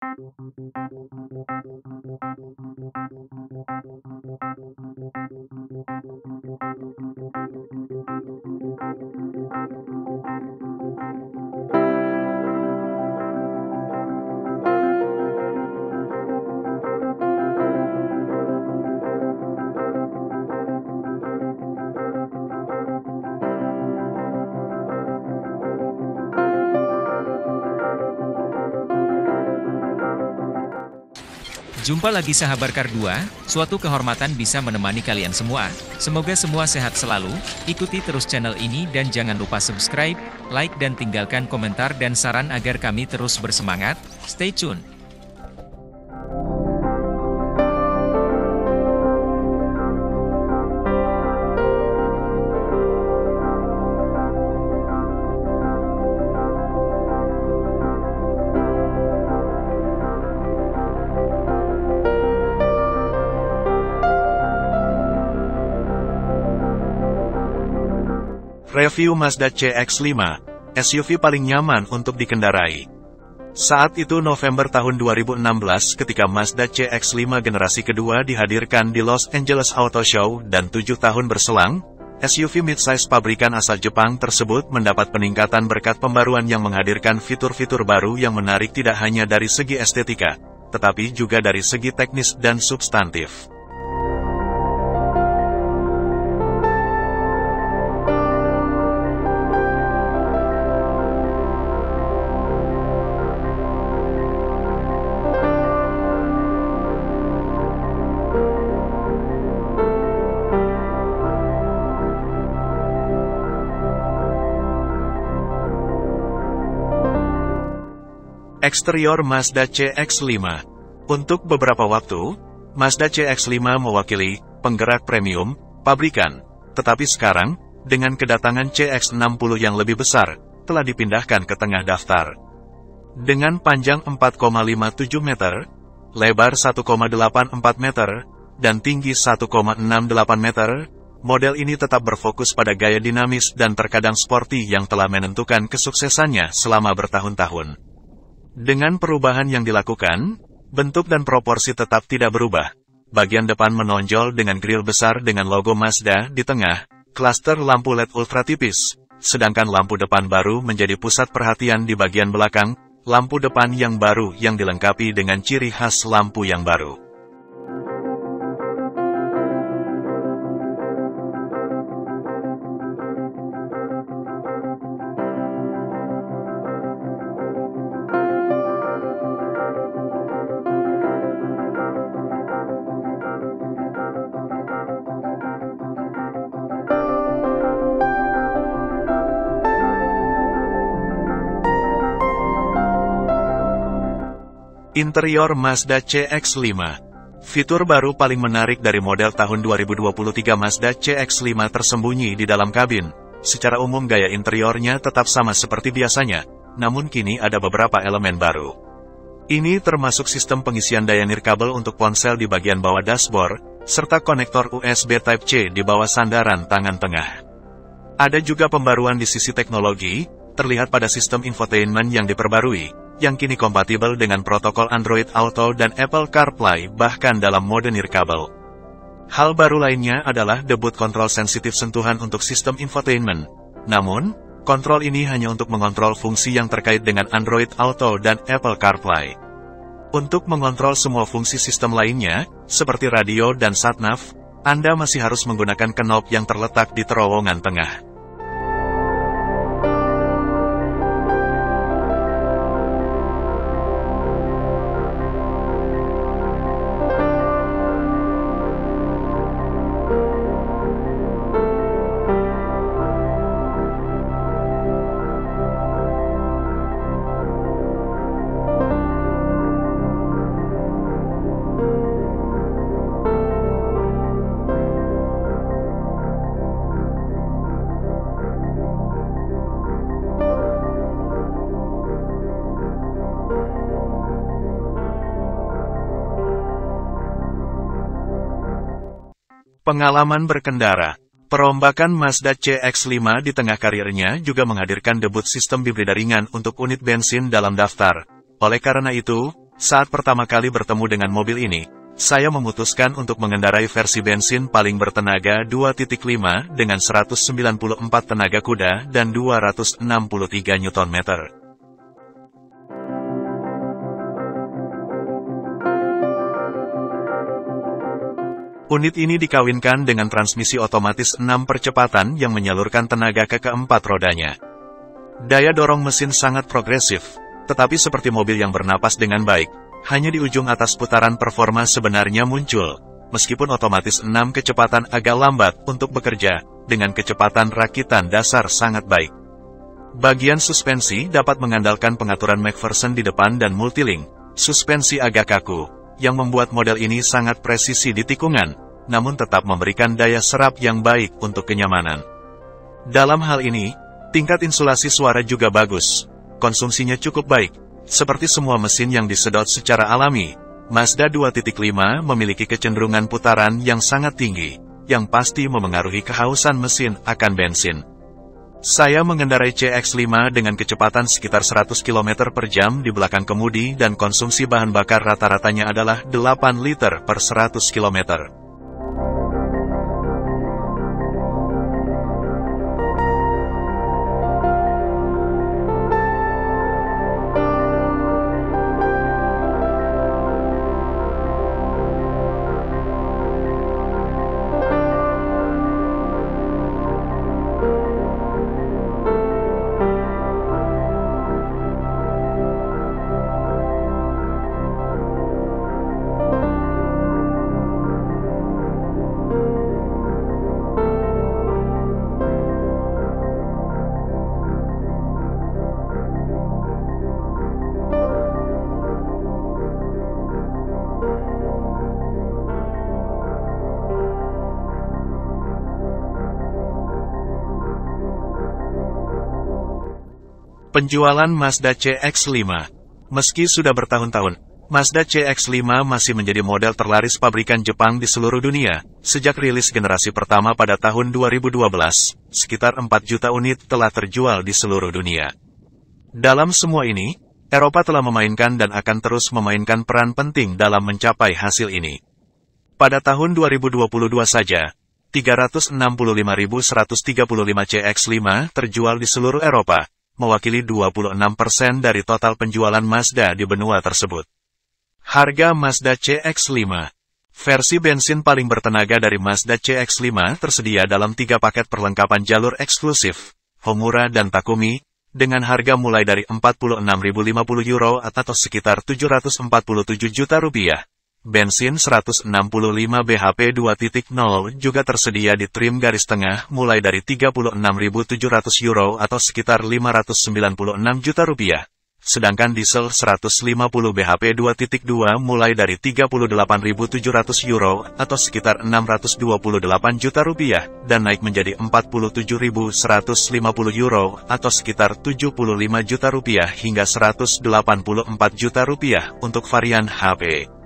e Jumpa lagi sahabat Kar 2, suatu kehormatan bisa menemani kalian semua. Semoga semua sehat selalu, ikuti terus channel ini dan jangan lupa subscribe, like dan tinggalkan komentar dan saran agar kami terus bersemangat. Stay tune. Review Mazda CX-5, SUV paling nyaman untuk dikendarai. Saat itu November tahun 2016 ketika Mazda CX-5 generasi kedua dihadirkan di Los Angeles Auto Show dan tujuh tahun berselang, SUV midsize pabrikan asal Jepang tersebut mendapat peningkatan berkat pembaruan yang menghadirkan fitur-fitur baru yang menarik tidak hanya dari segi estetika, tetapi juga dari segi teknis dan substantif. Eksterior Mazda CX-5 Untuk beberapa waktu, Mazda CX-5 mewakili penggerak premium, pabrikan. Tetapi sekarang, dengan kedatangan CX-60 yang lebih besar, telah dipindahkan ke tengah daftar. Dengan panjang 4,57 meter, lebar 1,84 meter, dan tinggi 1,68 meter, model ini tetap berfokus pada gaya dinamis dan terkadang sporty yang telah menentukan kesuksesannya selama bertahun-tahun. Dengan perubahan yang dilakukan, bentuk dan proporsi tetap tidak berubah. Bagian depan menonjol dengan grill besar dengan logo Mazda di tengah, klaster lampu LED ultra tipis, sedangkan lampu depan baru menjadi pusat perhatian di bagian belakang, lampu depan yang baru yang dilengkapi dengan ciri khas lampu yang baru. Interior Mazda CX-5 Fitur baru paling menarik dari model tahun 2023 Mazda CX-5 tersembunyi di dalam kabin. Secara umum gaya interiornya tetap sama seperti biasanya, namun kini ada beberapa elemen baru. Ini termasuk sistem pengisian daya nirkabel untuk ponsel di bagian bawah dashboard, serta konektor USB Type-C di bawah sandaran tangan tengah. Ada juga pembaruan di sisi teknologi, terlihat pada sistem infotainment yang diperbarui, yang kini kompatibel dengan protokol Android Auto dan Apple CarPlay bahkan dalam mode nirkabel. Hal baru lainnya adalah debut kontrol sensitif sentuhan untuk sistem infotainment. Namun, kontrol ini hanya untuk mengontrol fungsi yang terkait dengan Android Auto dan Apple CarPlay. Untuk mengontrol semua fungsi sistem lainnya, seperti radio dan satnav, Anda masih harus menggunakan knob yang terletak di terowongan tengah. Pengalaman berkendara Perombakan Mazda CX-5 di tengah karirnya juga menghadirkan debut sistem bibrida ringan untuk unit bensin dalam daftar. Oleh karena itu, Saat pertama kali bertemu dengan mobil ini, saya memutuskan untuk mengendarai versi bensin paling bertenaga 2.5 dengan 194 tenaga kuda dan 263 Nm. Unit ini dikawinkan dengan transmisi otomatis 6 percepatan yang menyalurkan tenaga ke keempat rodanya. Daya dorong mesin sangat progresif, tetapi seperti mobil yang bernapas dengan baik, hanya di ujung atas putaran performa sebenarnya muncul, meskipun otomatis 6 kecepatan agak lambat untuk bekerja, dengan kecepatan rakitan dasar sangat baik. Bagian suspensi dapat mengandalkan pengaturan MacPherson di depan dan multilink, suspensi agak kaku, yang membuat model ini sangat presisi di tikungan, namun tetap memberikan daya serap yang baik untuk kenyamanan. Dalam hal ini, tingkat insulasi suara juga bagus, konsumsinya cukup baik, seperti semua mesin yang disedot secara alami, Mazda 2.5 memiliki kecenderungan putaran yang sangat tinggi, yang pasti memengaruhi kehausan mesin akan bensin. Saya mengendarai CX-5 dengan kecepatan sekitar 100 km per jam di belakang kemudi dan konsumsi bahan bakar rata-ratanya adalah 8 liter per 100 km. Penjualan Mazda CX-5 Meski sudah bertahun-tahun, Mazda CX-5 masih menjadi model terlaris pabrikan Jepang di seluruh dunia. Sejak rilis generasi pertama pada tahun 2012, sekitar 4 juta unit telah terjual di seluruh dunia. Dalam semua ini, Eropa telah memainkan dan akan terus memainkan peran penting dalam mencapai hasil ini. Pada tahun 2022 saja, 365.135 CX-5 terjual di seluruh Eropa, mewakili 26% dari total penjualan Mazda di benua tersebut. Harga Mazda CX-5 Versi bensin paling bertenaga dari Mazda CX-5 tersedia dalam tiga paket perlengkapan jalur eksklusif, Homura dan Takumi, dengan harga mulai dari 46.050 euro atau sekitar 747 juta rupiah. Bensin 165 bhp 2.0 juga tersedia di trim garis tengah mulai dari 36.700 euro atau sekitar 596 juta rupiah. Sedangkan diesel 150 bhp 2.2 mulai dari 38.700 euro atau sekitar 628 juta rupiah dan naik menjadi 47.150 euro atau sekitar 75 juta rupiah hingga 184 juta rupiah untuk varian HP.